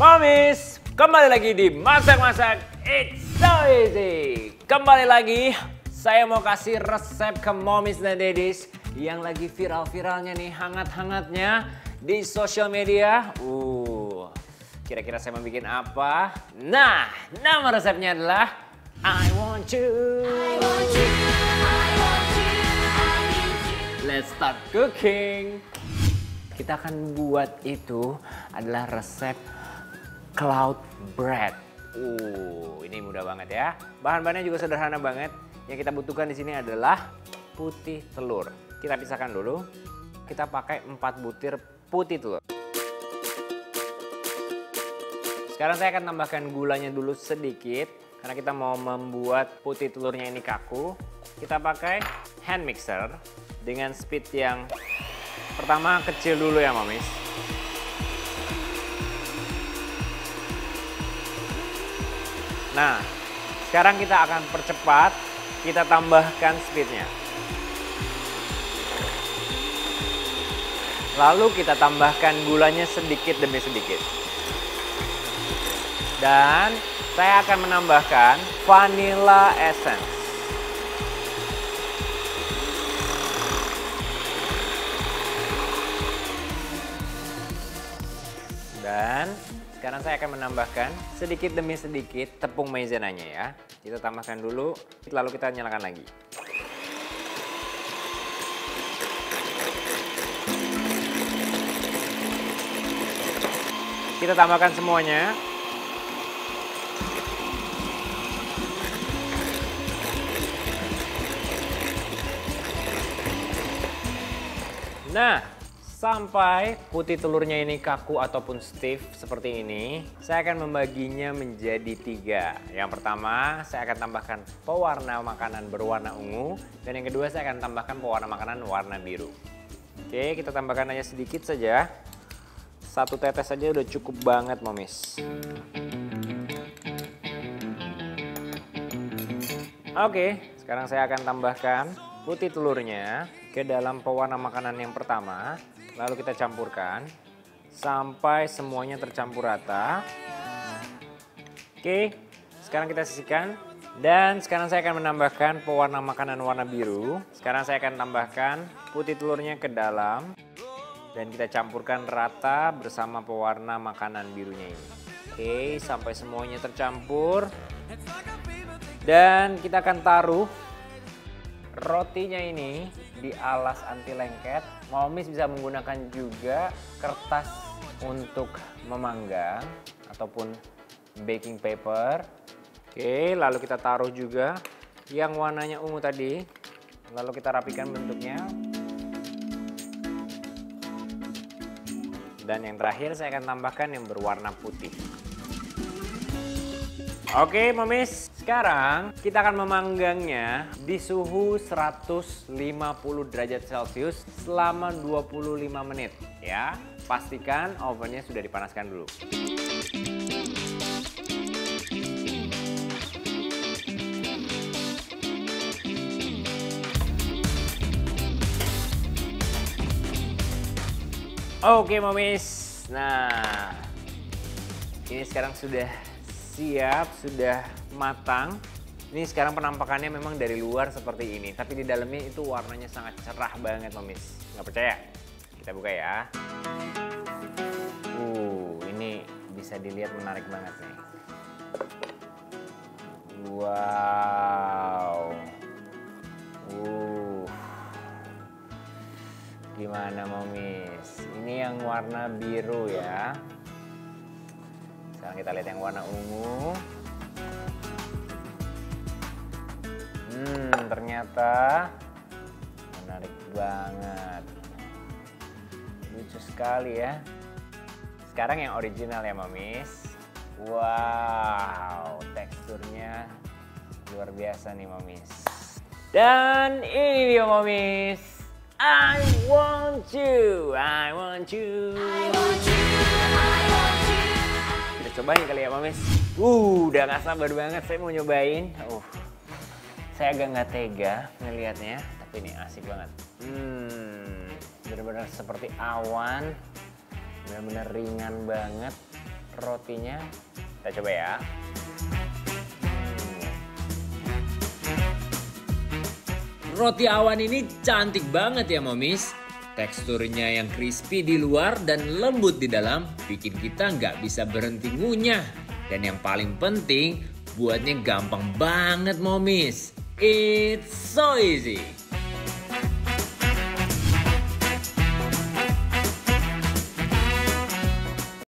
Mamis, kembali lagi di Masak-Masak It's So Easy. Kembali lagi, saya mau kasih resep ke Momis dan Dedis yang lagi viral-viralnya nih, hangat-hangatnya di sosial media. Uh, kira-kira saya mau bikin apa? Nah, nama resepnya adalah I Want You. Let's start cooking. Kita akan buat itu adalah resep cloud bread. Uh, ini mudah banget ya. Bahan-bahannya juga sederhana banget. Yang kita butuhkan di sini adalah putih telur. Kita pisahkan dulu. Kita pakai 4 butir putih telur. Sekarang saya akan tambahkan gulanya dulu sedikit karena kita mau membuat putih telurnya ini kaku. Kita pakai hand mixer dengan speed yang pertama kecil dulu ya mamis. Nah, sekarang kita akan percepat, kita tambahkan speednya. Lalu kita tambahkan gulanya sedikit demi sedikit. Dan saya akan menambahkan vanilla essence. Dan sekarang saya akan menambahkan sedikit demi sedikit tepung maizenanya ya. Kita tambahkan dulu, lalu kita nyalakan lagi. Kita tambahkan semuanya. Nah, sampai putih telurnya ini kaku ataupun stiff seperti ini, saya akan membaginya menjadi tiga. Yang pertama, saya akan tambahkan pewarna makanan berwarna ungu. Dan yang kedua, saya akan tambahkan pewarna makanan warna biru. Oke, kita tambahkan aja sedikit saja. Satu tetes saja udah cukup banget, momis. Oke, sekarang saya akan tambahkan putih telurnya ke dalam pewarna makanan yang pertama. Lalu kita campurkan sampai semuanya tercampur rata. Oke, sekarang kita sisihkan. Dan sekarang saya akan menambahkan pewarna makanan warna biru. Sekarang saya akan tambahkan putih telurnya ke dalam. Dan kita campurkan rata bersama pewarna makanan birunya ini. Oke, sampai semuanya tercampur. Dan kita akan taruh rotinya ini di alas anti lengket. Momis bisa menggunakan juga kertas untuk memanggang ataupun baking paper. Oke, lalu kita taruh juga yang warnanya ungu tadi. Lalu kita rapikan bentuknya. Dan yang terakhir saya akan tambahkan yang berwarna putih. Oke, Momis. Sekarang kita akan memanggangnya di suhu 150 derajat Celcius selama 25 menit ya. Pastikan ovennya sudah dipanaskan dulu. Oke, Momis. Nah, ini sekarang sudah siap, sudah matang. Ini sekarang penampakannya memang dari luar seperti ini, tapi di dalamnya itu warnanya sangat cerah banget, Momis. Nggak percaya? Kita buka ya. Uh, ini bisa dilihat menarik banget nih. Wow. Uh. Gimana, Momis? Ini yang warna biru ya. Sekarang kita lihat yang warna ungu. Hmm, ternyata menarik banget. Lucu sekali ya. Sekarang yang original ya, Mamis. Wow, teksturnya luar biasa nih, Mamis. Dan ini dia, Mamis. I want you, I want you. I want you, cobain kali ya, Mamis. Uh, udah gak sabar banget saya mau nyobain. Uh, saya agak nggak tega ngelihatnya, tapi ini asik banget. Hmm, benar-benar seperti awan, benar-benar ringan banget. rotinya. Kita coba ya. Roti awan ini cantik banget ya momis. Teksturnya yang crispy di luar dan lembut di dalam bikin kita nggak bisa berhenti ngunyah. Dan yang paling penting, buatnya gampang banget momis. It's so easy.